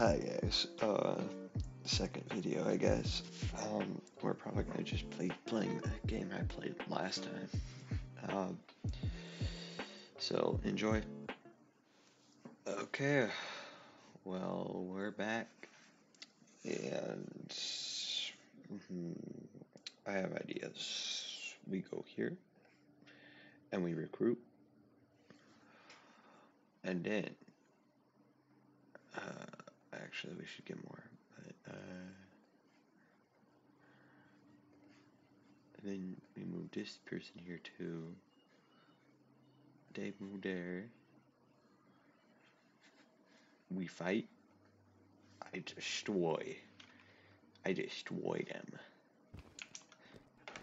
Hi guys, uh, second video I guess. Um, we're probably gonna just play playing the game I played last time. Um, so enjoy. Okay, well we're back, and mhm, I have ideas. We go here, and we recruit, and then uh, actually, we should get more. But, uh, then we move this person here too. They move there. We fight. I destroy. I destroy them.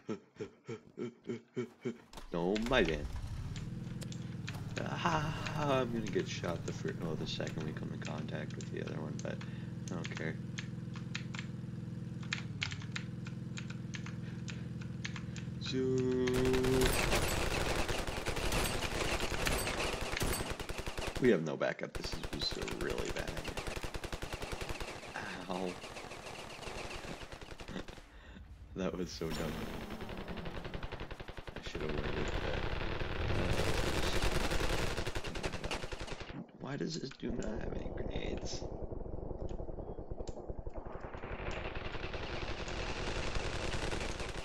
no, my bad. Ah, I'm gonna get shot the first, oh, the second we come in contact with the other one, but I don't care. So we have no backup. This is just really bad. Ow. that was so dumb. I should have waited. Why does this dude not have any grenades?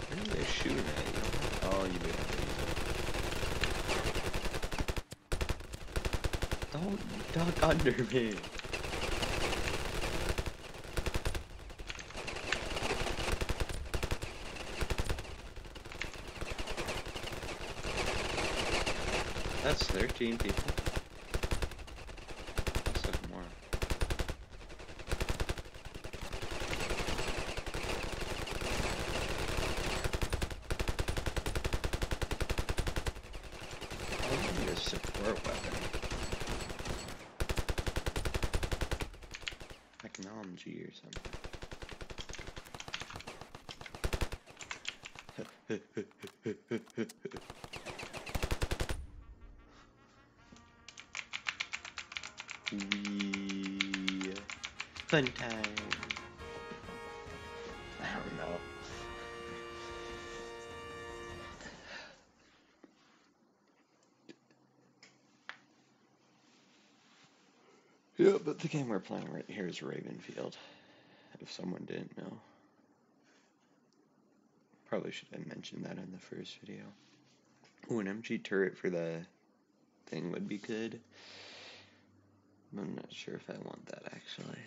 Where are they shooting at you? Oh, you did Don't duck under me. That's 13 people. Yeah, but the game we're playing right here is Ravenfield. If someone didn't know. Probably should have mentioned that in the first video. Oh, an MG turret for the thing would be good. I'm not sure if I want that actually.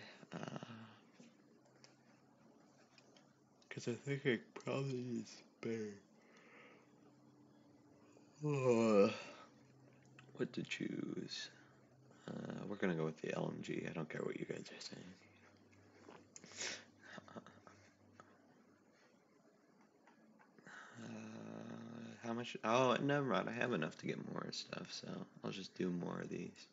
Because I think I probably need spare. Uh, what to choose? Uh, we're gonna go with the LMG. I don't care what you guys are saying. Uh, how much? Oh, never mind. I have enough to get more stuff, so I'll just do more of these.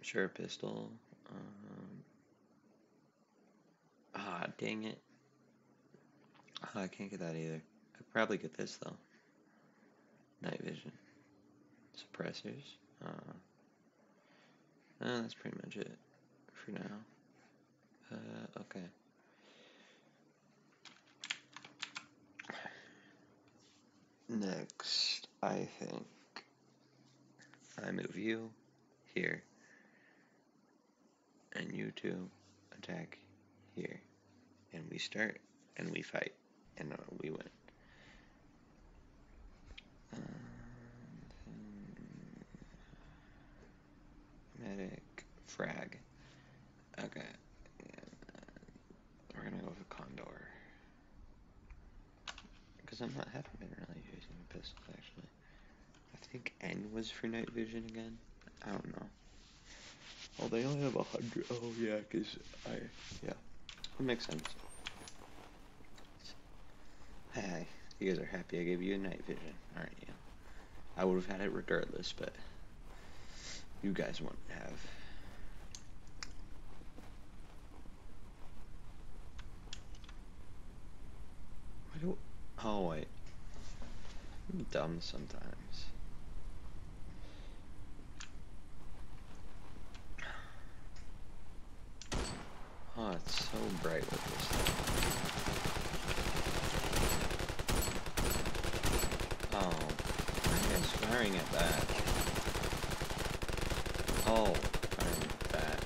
Sure, pistol. Um, ah, dang it. Ah, I can't get that either. I'd probably get this though. Night vision. Suppressors. Uh, uh, that's pretty much it for now. Uh, okay. Next, I think I move you here and you two attack here and we start and we fight and uh, we win. Medic frag. Okay. We're gonna go with a Condor. Because I'm not haven't been really using the pistols actually. I think N was for night vision again. I don't know. Oh, they only have a hundred. Oh yeah, cause I yeah, that makes sense. Hey, you guys are happy I gave you a night vision, aren't you? I would have had it regardless, but you guys want to have. Why do? Oh wait, I'm dumb sometimes. Oh, it's so bright with this thing. Oh, I'm staring at that. Oh, at that.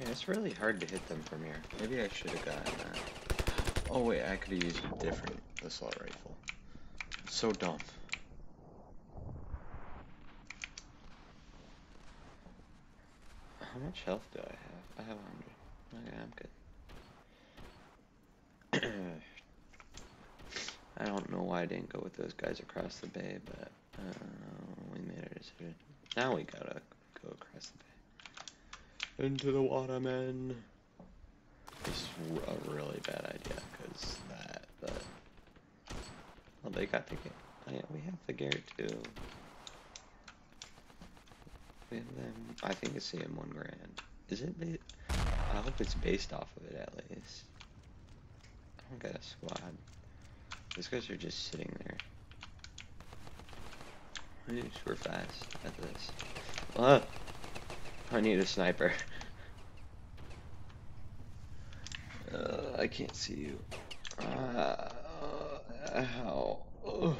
Yeah, it's really hard to hit them from here. Maybe I should have gotten that. Oh wait, I could have used a different assault rifle. So dumb. How much health do I have? I have 100. Okay, I'm good. I don't know why I didn't go with those guys across the bay, but uh, we made our decision. Now we gotta go across the bay. Into the water, man. This is a really bad idea, because that, but... Well, they got the... Oh, yeah, we have the Garrett, too. Them... I think it's CM one grand. Is it I hope it's based off of it, at least. I don't got a squad. These guys are just sitting there. Super fast at this. Ah! I need a sniper. Uh, I can't see you. Uh, ow. Ugh.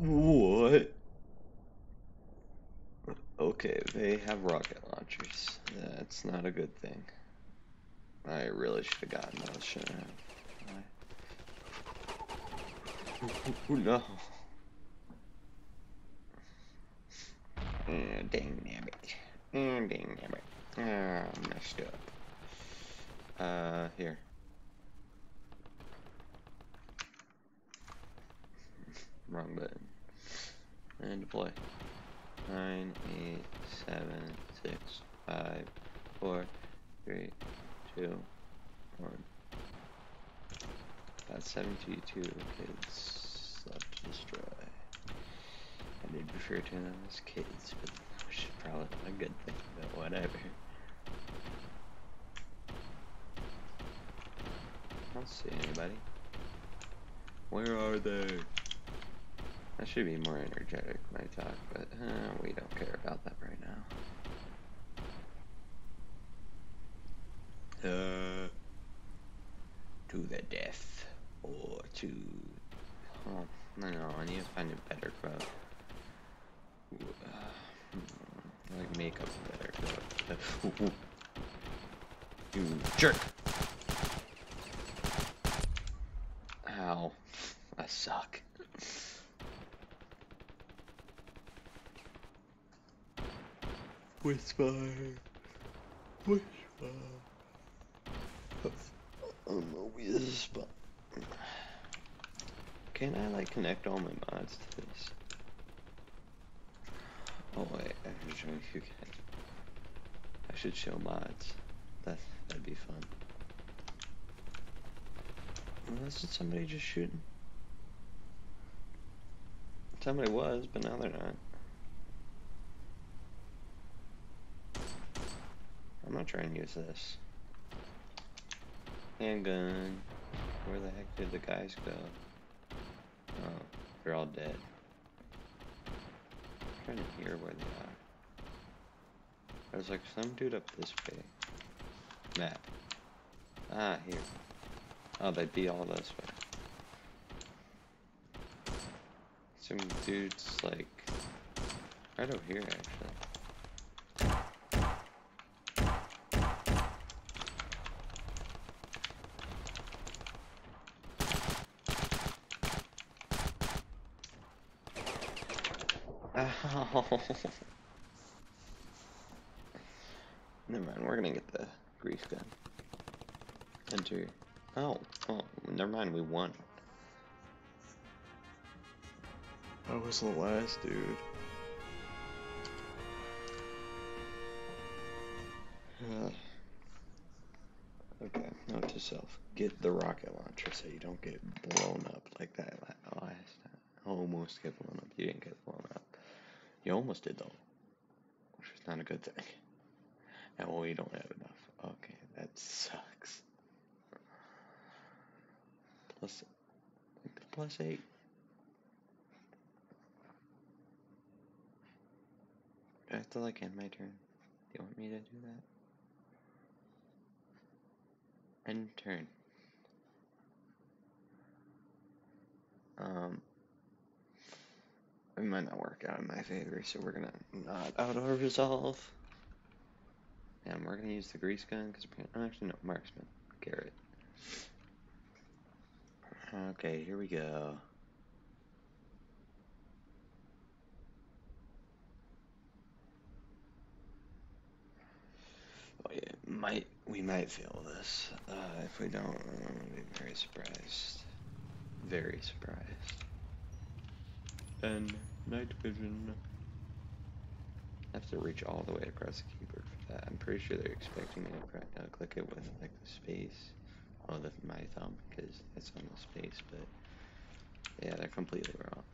What? Okay, they have That's not a good thing. I really should have gotten those, shouldn't I? Ooh, no. Uh, dang nabbit. Uh, dang nabbit. Ah, messed up. Uh, here. Wrong button. And deploy. Nine, eight, seven, six, five, four, three, two, one. Got 72 kids left to destroy. I did refer to them as kids, but which is probably not a good thing, but whatever. I don't see anybody. Where are they? I should be more energetic when I talk, but uh, we don't care about that right now. Uh, to the death or to. Oh, I know, I need to find a better quote. Uh, like make up a better quote. Uh, You jerk! Ow. I suck. Whisper. Whisper. A whisper. Can I like connect all my mods to this? Oh wait, I. I should show mods. That that'd be fun. Unless it's somebody just shooting. Somebody was, but now they're not. I'm not trying to use this. Handgun. Where the heck did the guys go? Oh, they're all dead. I'm trying to hear where they are. There's like some dude up this way. Map. Ah, here. Oh, they'd be all this way. Some dudes like right over here actually. Ow. Never mind, we're gonna get the grease gun. Enter. Oh, oh, never mind, we won. I was the last dude. Uh, okay, note to self. Get the rocket launcher so you don't get blown up like that last time. Almost get blown up. You didn't get blown up. You almost did though, which is not a good thing. Oh, we don't have enough. Okay, that sucks. Plus, plus eight. Do I have to like end my turn? Do you want me to do that? End turn. Um, it might not work out in my favor, so we're gonna not auto resolve. And we're gonna use the grease gun because we're gonna, actually no marksman Garrett. Okay, here we go. Oh yeah, might we might fail this. Uh, if we don't, I'm gonna be very surprised. Very surprised. And night vision. Have to reach all the way across the keyboard for that. I'm pretty sure they're expecting me to uh, click it with like the space, well, the, my thumb, because it's on the space. But yeah, they're completely wrong.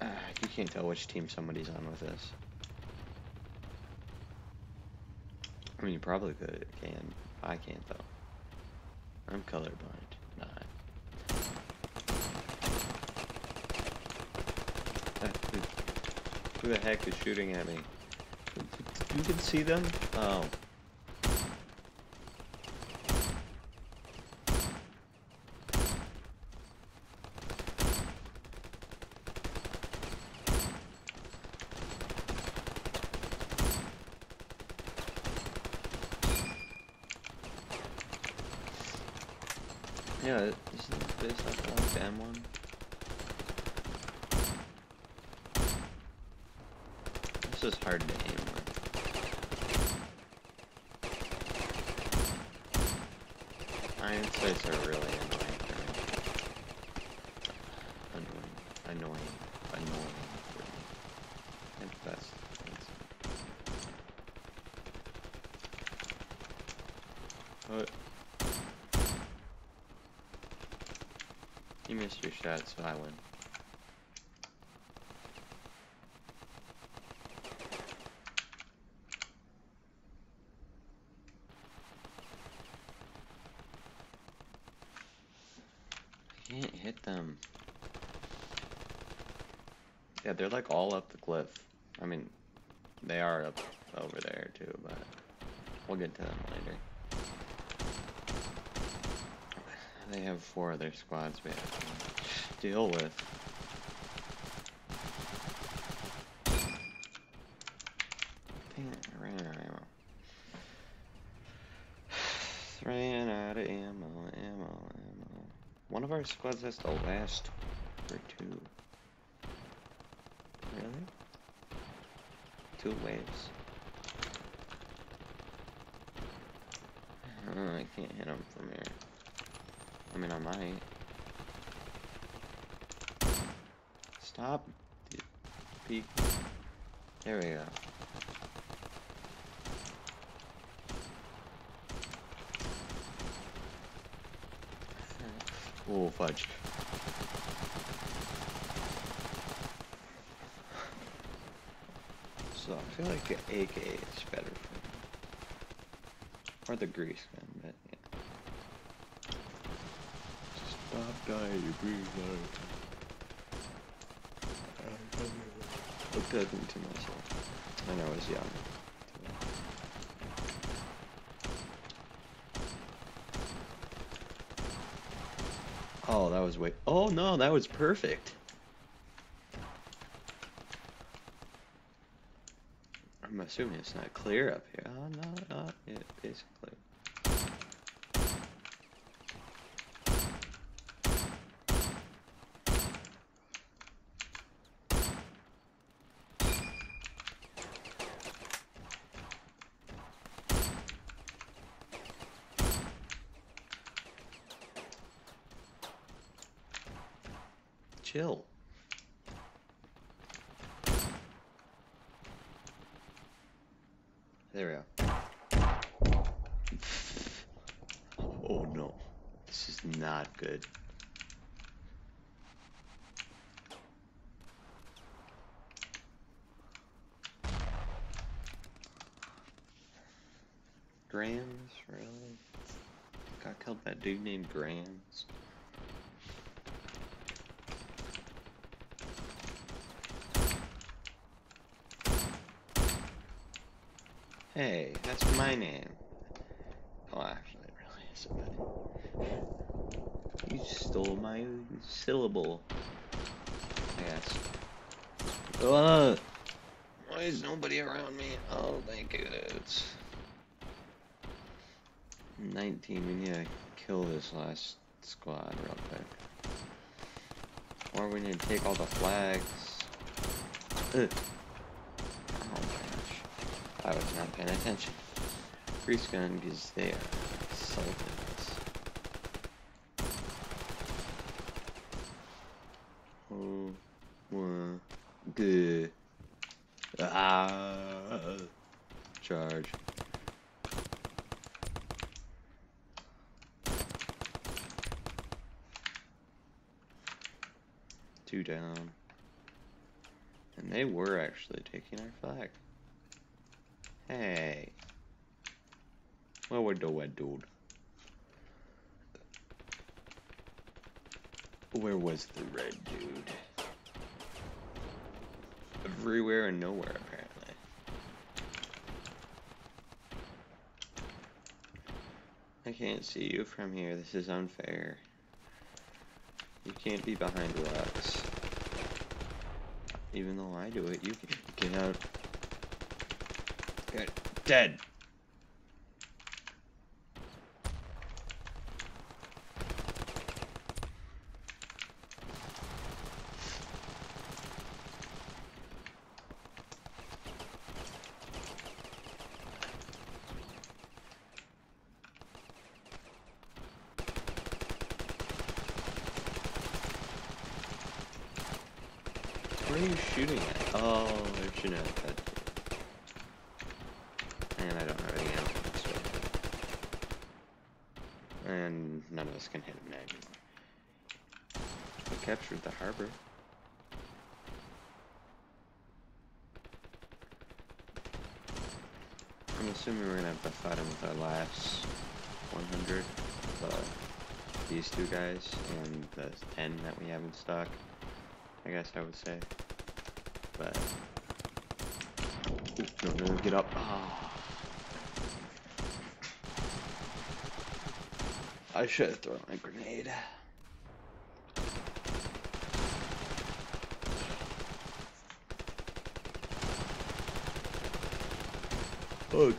Uh, you can't tell which team somebody's on with this. I mean, you probably could, can. I can't though. I'm colorblind. Not. Who the heck is shooting at me? You can see them? Oh. Yeah, isn't this based off of like the M1? This is hard to aim with. Iron sights are really annoying for me. Annoying. Annoying. Annoying for me. And that's You missed your shot, so I win. I can't hit them. Yeah, they're like all up the cliff. I mean, they are up over there too, but we'll get to them later. They have four other squads we have to deal with. I ran out of ammo. ran out of ammo, ammo, ammo. One of our squads has to last for two. Really? Two waves. Uh, I can't hit him from here. Mean, I might. Stop. Peek. There we go. Oh, fudge. So I feel like the AK is better for me. Or the grease gun, but yeah. Stop dying, you grease gun. I'm talking to myself. When I was young. Oh, that was way. Oh no, that was perfect. I'm assuming it's not clear up here. Oh no, no, yeah, basically. Chill. There we go. Oh no. This is not good. Grams, really? By a dude named Grams. Hey, that's my name. Oh, actually, it really isn't. You stole my syllable. I guess. Uh, why is nobody around me? Oh, thank goodness. 19, we need to kill this last squad real quick. Or we need to take all the flags. Ugh. Oh my gosh. I was not paying attention. Grease gun because they are assaulting us. Oh, one, good. Ah, charge. Two down. And they were actually taking our flag. Hey. What we do, dude? Where was the red dude? Everywhere and nowhere, apparently. I can't see you from here. This is unfair. You can't be behind rocks. Even though I do it, you can get out. Get dead. What are you shooting at? Oh, they're shooting at that. And I don't have any ammo for this one. And none of us can hit him anymore. We captured the harbor. I'm assuming we're gonna have to fight him with our last 100. Uh, these two guys and 10 that we have in stock. I guess I would say. But no, no, get up. Oh. I should have thrown a grenade. Ugh.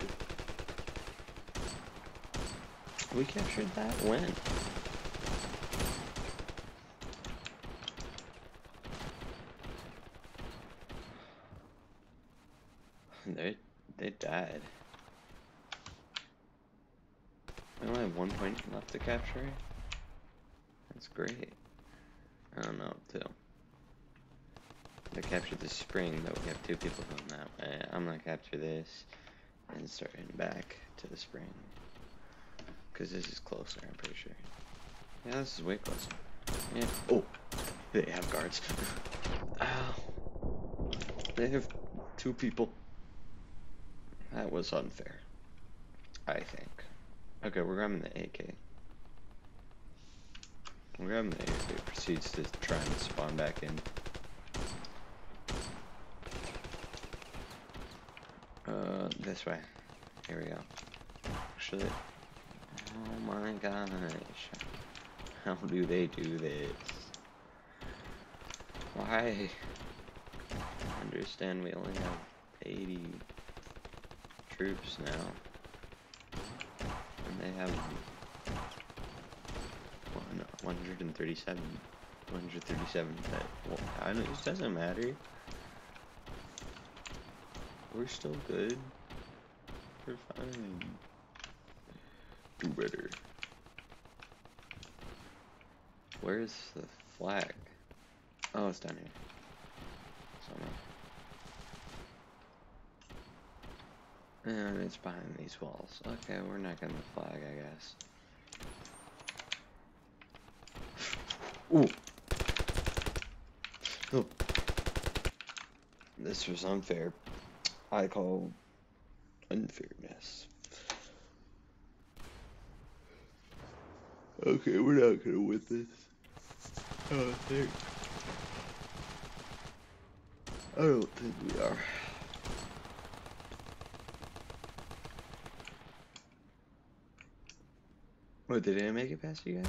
We captured that when? They they died. We only have one point left to capture. That's great. I don't know too. I captured the spring, but we have two people going that way. I'm gonna capture this and start heading back to the spring. Cause this is closer, I'm pretty sure. Yeah, this is way closer. Yeah. Oh, they have guards. Ow. They have two people. That was unfair. I think. Okay, we're grabbing the AK. We're grabbing the. It proceeds to try and spawn back in. Uh, this way. Here we go. Actually, oh my gosh. How do they do this? Why? I understand we only have 80 troops now. And they have 137. 137 that, well, I know, it doesn't matter. We're still good. We're fine. Do better. Where's the flag? Oh, it's down here. Somewhere. And it's behind these walls. Okay, we're not getting the flag, I guess. Ooh. Oh. This was unfair. I call unfairness. Okay, we're not gonna win this. I don't think. I don't think we are. What, did it make it past you guys?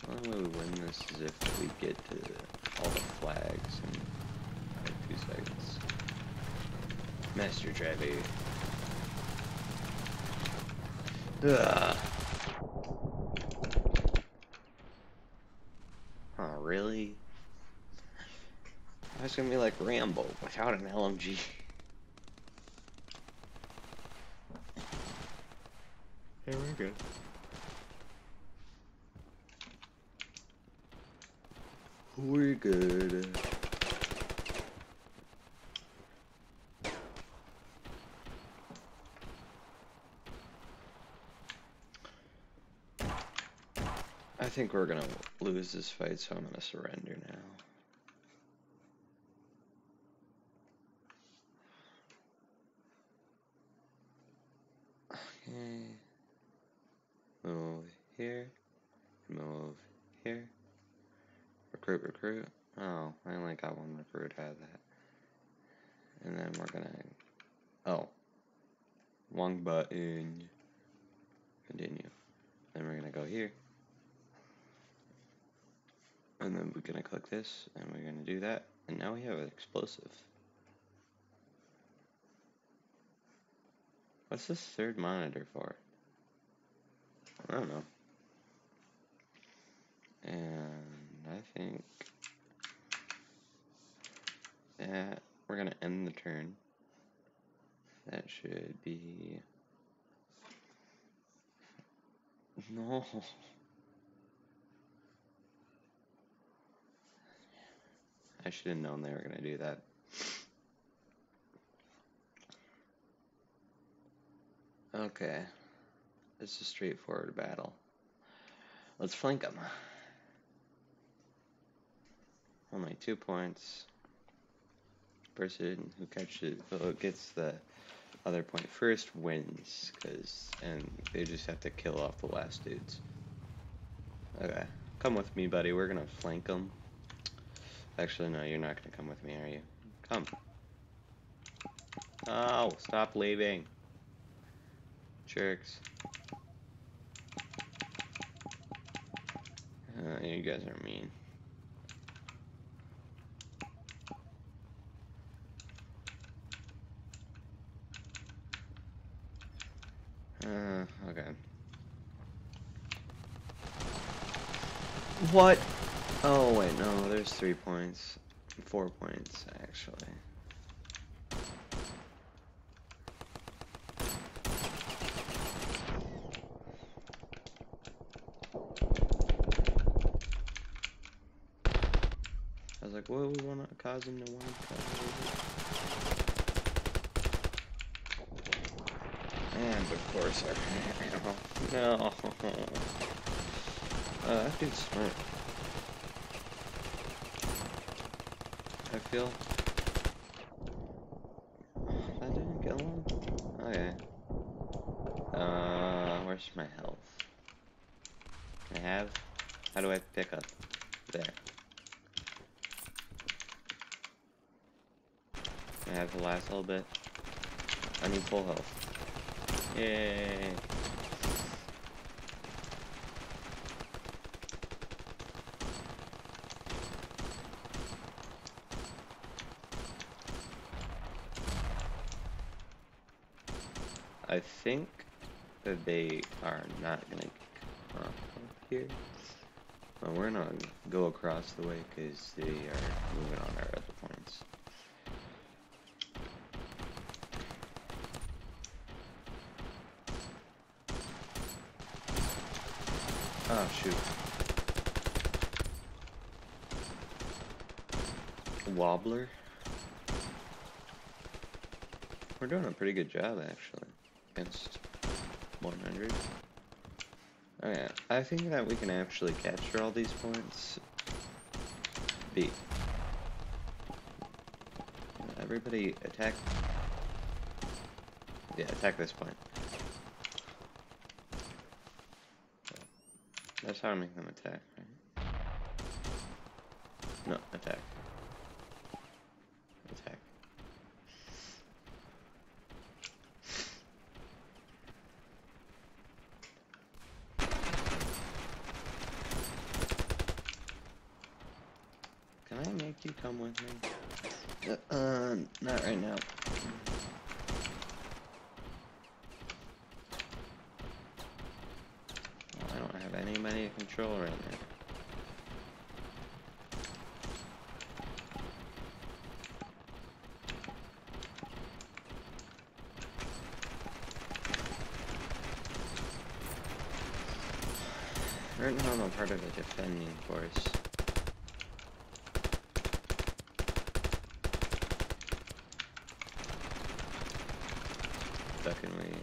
The only way we win this is if we get to all the flags in like two seconds. Master Trevi. Ugh. Oh, really? Was gonna be like Rambo without an LMG. Hey, we're good. We're good. I think we're gonna lose this fight, so I'm gonna surrender now. Okay. Move here. Move here. Recruit, recruit. Oh, I only got one recruit out of that. And then we're gonna. Oh. Long button. Continue. Then we're gonna go here. And then we're gonna click this, and we're gonna do that. And now we have an explosive. What's this third monitor for? I don't know. And I think that we're gonna end the turn. That should be no. I should have known they were gonna do that. Okay. It's a straightforward battle. Let's flank them. Only two points. Person who catches who gets the other point first wins, cause and they just have to kill off the last dudes. Okay, come with me, buddy. We're gonna flank them. Actually, no, you're not gonna come with me, are you? Come. Oh, stop leaving. Jerks. Uh, you guys are mean. Uh, okay. What? Oh, wait, no, there's three points. Four points, actually. I was like, what we want to cause him to want And of course, our no. Uh, that dude's smart. I feel. I didn't kill him? Okay. Uh, where's my health? I have. How do I pick up? There. I have the last little bit. I need full health. Yay! I think that they are not gonna come up here. We're gonna go across the way because they are moving on our other points. Oh shoot. Wobbler. We're doing a pretty good job actually against 100. Okay, I think that we can actually capture all these points. B. Everybody attack Yeah, attack this point. That's how I make them attack, right? No, attack. Attack. Can I make you come with me? Uh, uh not right now. Well, I don't have anybody to control right now. Right now I'm a part of a defending force. And weave.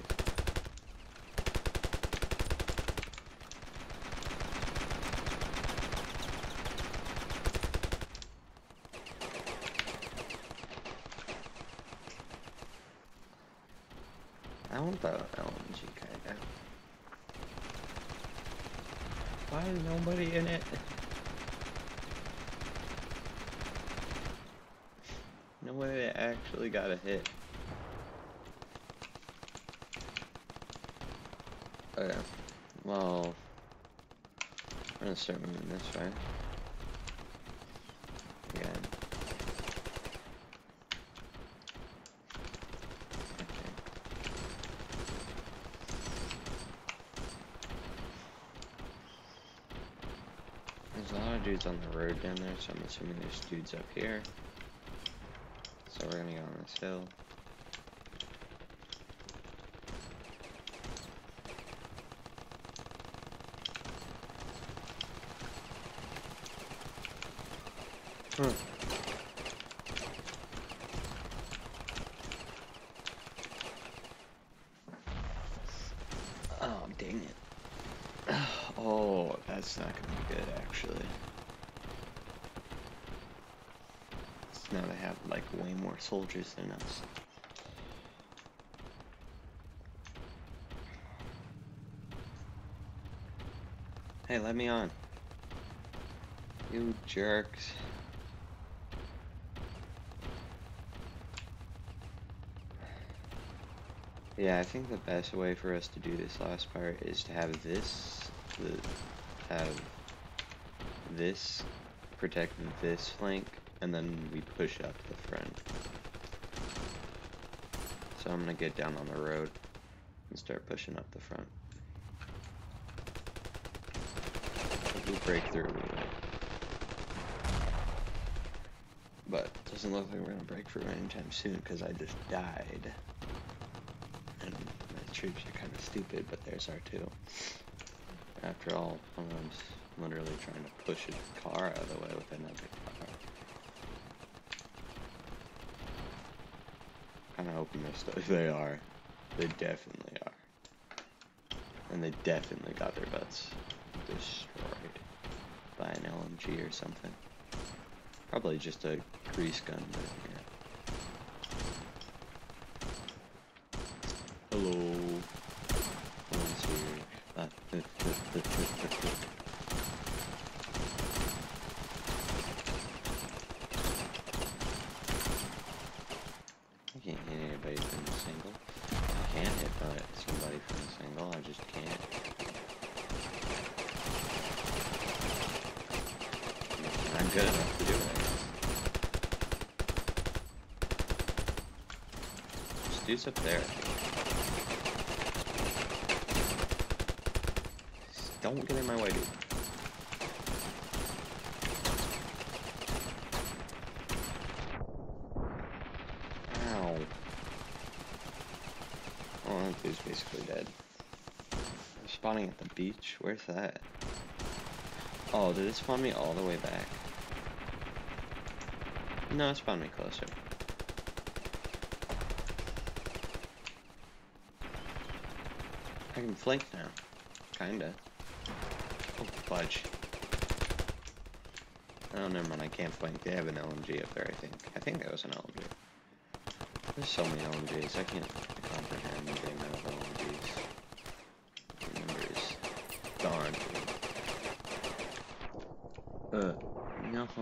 I want the LMG kinda. Why is nobody in it? Nobody actually got a hit. Okay. Well, we're gonna start moving this way. Again. Okay. There's a lot of dudes on the road down there, so I'm assuming there's dudes up here. So we're gonna go on this hill. Huh. Oh, dang it. Oh, that's not gonna be good, actually. Now they have, like, way more soldiers than us. Hey, let me on. You jerks. Yeah, I think the best way for us to do this last part is to have this, the, have this protect this flank, and then we push up the front. So I'm gonna get down on the road and start pushing up the front. We break through. But it doesn't look like we're gonna break through anytime soon because I just died. And the troops are kind of stupid, but theirs are too. After all, one of literally trying to push a car out of the way with another car. Kinda hoping they're they are. They definitely are. And they definitely got their butts destroyed by an LMG or something. Probably just a grease gun, but yeah. Hello. Someone's here. Ah, I can't hit anybody from the single. I can hit uh, somebody from the single, I just can't. I'm good enough to do it. This dude's up there. Just Don't get in my way, dude. Ow. Oh, that dude's basically dead. They're spawning at the beach? Where's that? Oh, did it spawn me all the way back? No, it spawned me closer. I can flank now. Kinda. Oh, fudge. Oh, never mind, I can't flank. They have an LMG up there, I think. I think that was an LMG. There's so many LMGs, I can't comprehend. the amount of LMGs. The number is gone. Uh, no.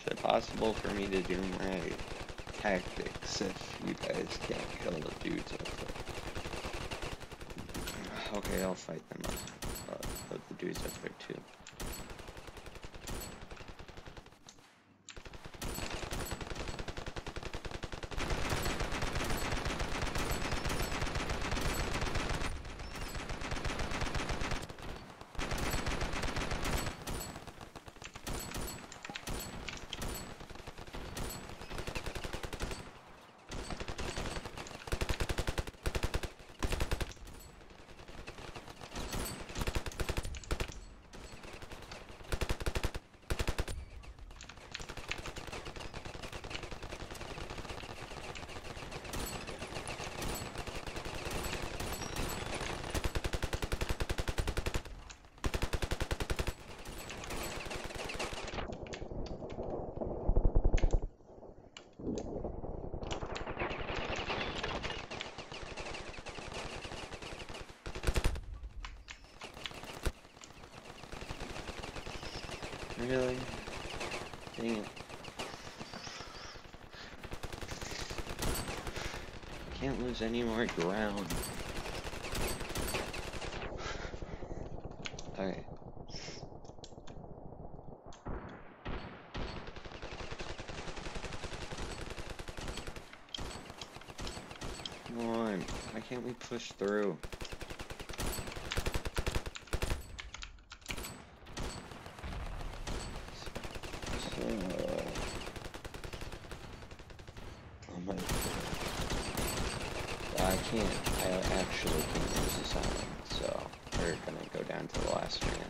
Is it possible for me to do my tactics if you guys can't kill the dudes up there? Okay, I'll fight them up. Uh, the dudes up there too. Really? Dang it. Can't lose any more ground. Okay. Come on. Why can't we push through? So... Oh my I can't. I actually can't use this island, so we're gonna go down to the last man.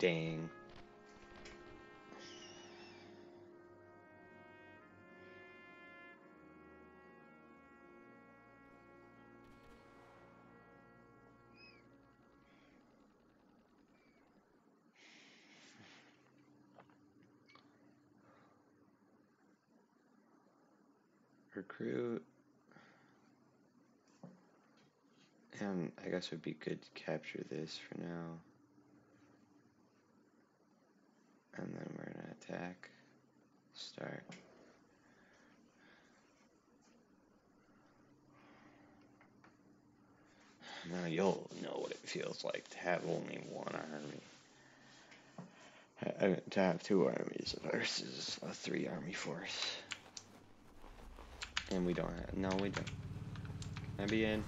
Dang. Recruit. And I guess it would be good to capture this for now. And then we're gonna attack. Start. Now you'll know what it feels like to have only one army. Ha- To have two armies versus a three army force. And we don't have, no we don't. I be in?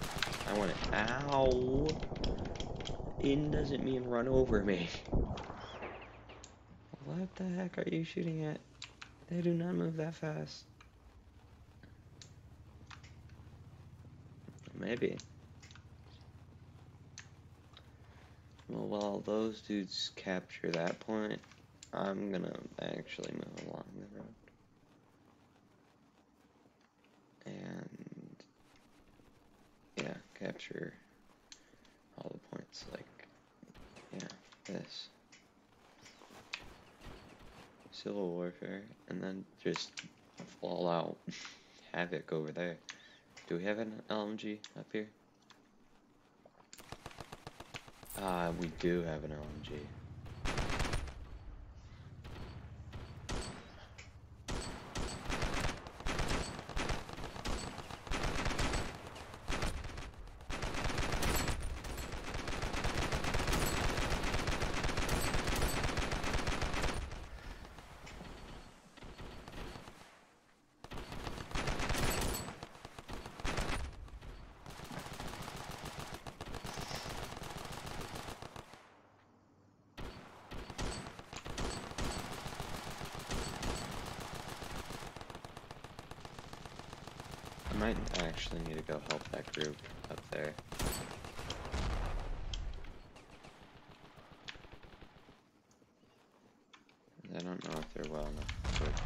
I want it. Ow! In doesn't mean run over me. What the heck are you shooting at? They do not move that fast. Maybe. Well, while those dudes capture that point, I'm gonna actually move along the road. And yeah, capture all the points like yeah, this. Civil warfare, and then just all out havoc over there. Do we have an LMG up here? Ah, we do have an LMG. I might actually need to go help that group up there. don't know if they're well enough equipped.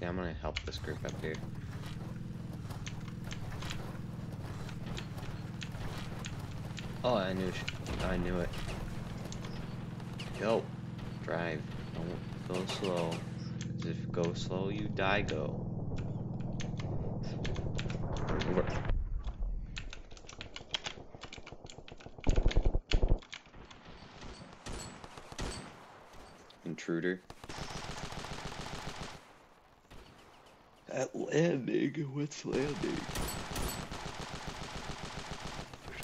Yeah, I'm gonna help this group up here. Oh, I knew, I knew it. Go, drive. Don't go slow. if go slow, you die. Go. Intruder. At landing, what's landing?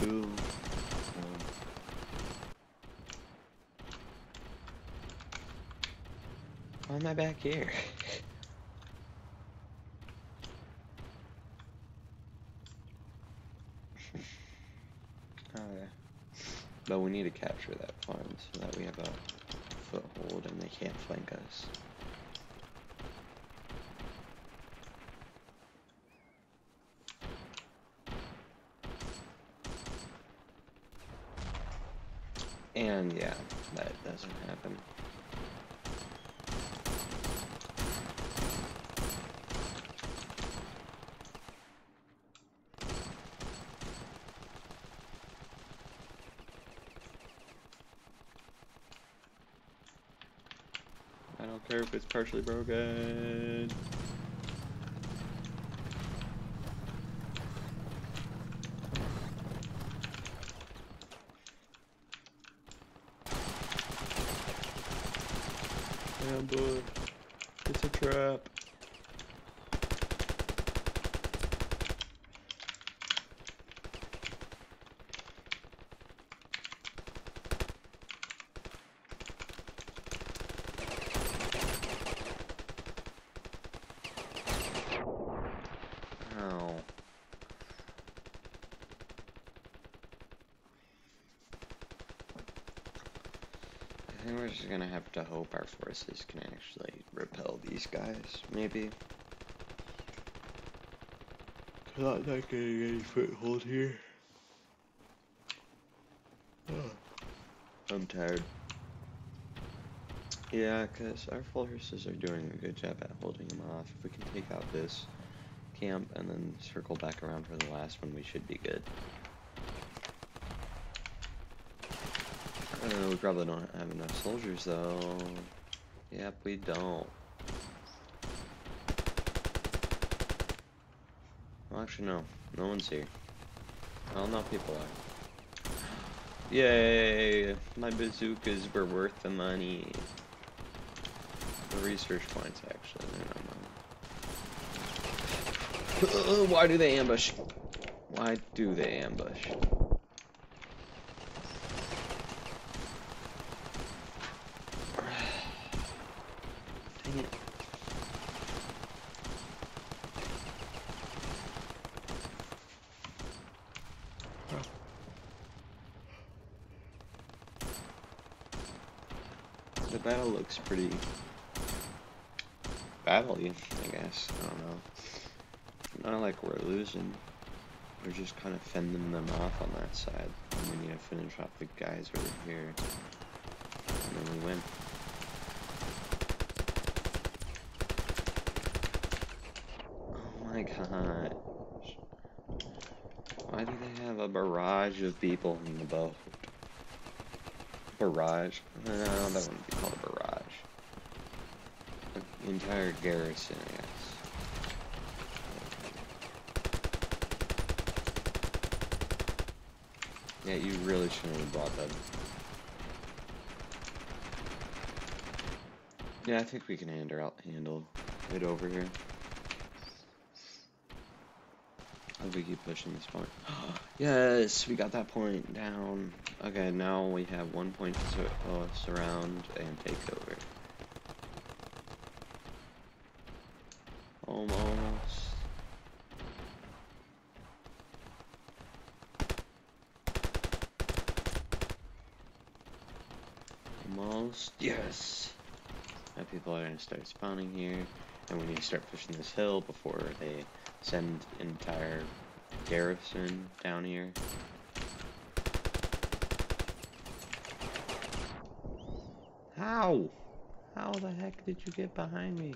Um, why am I back here? oh yeah. But we need to capture that farm so that we have a foothold and they can't flank us. And yeah, that doesn't happen. I don't care if it's partially broken. It's a trap. Ow. I think we're just gonna have to hope our forces can actually repel these guys, maybe. Not not getting any foothold here. Oh. I'm tired. Yeah, because our forces are doing a good job at holding them off. If we can take out this camp and then circle back around for the last one, we should be good. Uh, we probably don't have enough soldiers though. Yep, we don't. Well, actually, no. No one's here. Well, no people are. Yay! My bazookas were worth the money. The research points, actually. They're not mine. Uh, why do they ambush? Why do they ambush? The battle looks pretty battle-y, I guess. I don't know. Not like we're losing. We're just kind of fending them off on that side. And we need to finish off the guys over here. And then we win. God. Why do they have a barrage of people in the boat? Barrage? No, that wouldn't be called a barrage. An entire garrison, I guess. Yeah, you really shouldn't have brought that. Yeah, I think we can handle it over here. If we keep pushing this point. yes, we got that point down. Okay, now we have one point to sur uh, surround and take over. Almost. Almost. Yes. Now people are gonna start spawning here, and we need to start pushing this hill before they send entire garrison down here. How? How the heck did you get behind me?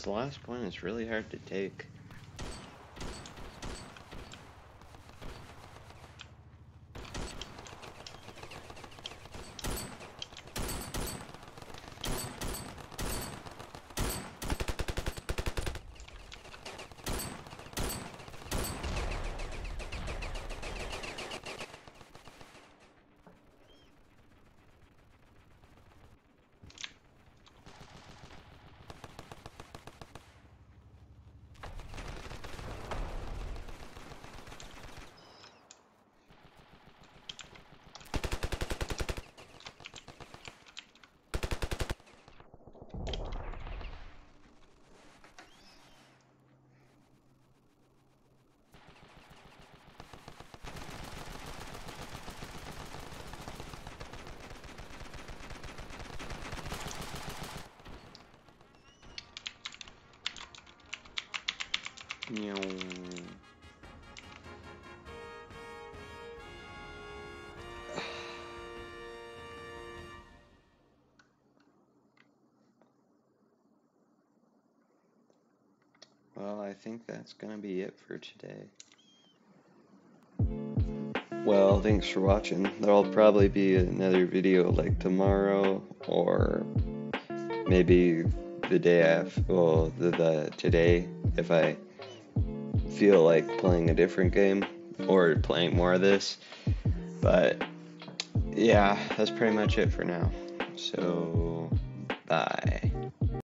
This last point is really hard to take. Meow. Um well, I think that's gonna be it for today. Well, thanks for watching. There'll probably be another video like tomorrow or maybe the day after, well, the, the today if I feel like playing a different game or playing more of this. But yeah, that's pretty much it for now. So, bye.